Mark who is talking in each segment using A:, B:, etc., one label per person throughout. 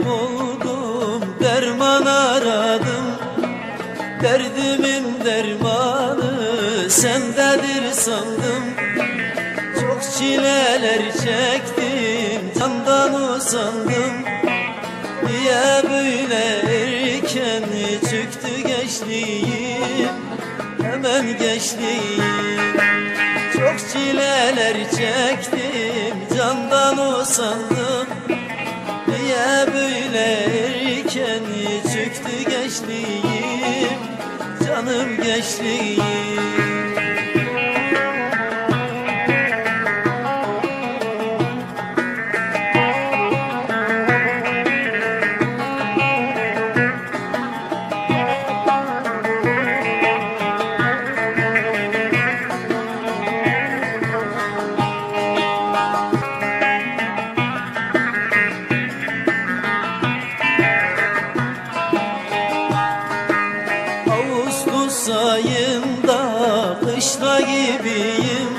A: okudum derman aradım. Derdimin dermanı sendedir sandım. Çok çileler çektim candan usandım. Niye böyle erken çıktı gençliğim? Hemen gençliğim. Çok çileler çektim candan usandım Niye böyle erken çıktı gençliğim? Canım gençliğim Ağustos ayında kışla gibiyim.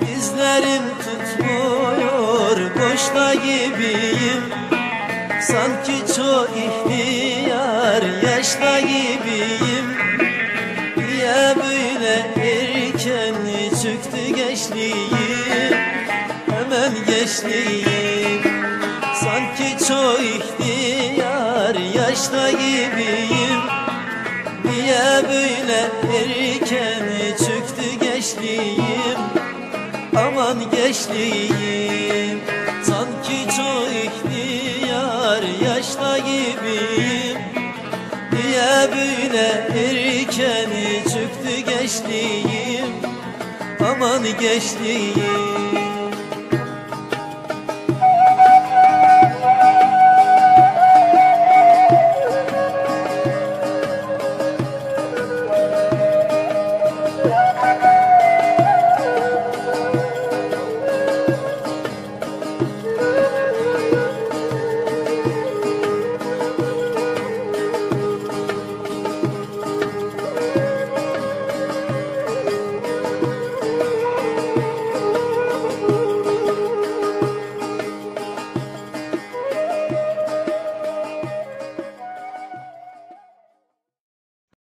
A: Dizlerim tutmuyor boşta gibiyim. Sanki çok ihtiyar yaşta gibiyim. Niye böyle erken çıktı gençliğim? Hemen gençliğim Niye böyle erken çıktı gençliğim. Aman gençliğim Sanki çok ihtiyar yaşta gibiyim. Niye böyle erken çıktı gençliğim? Aman gençliğim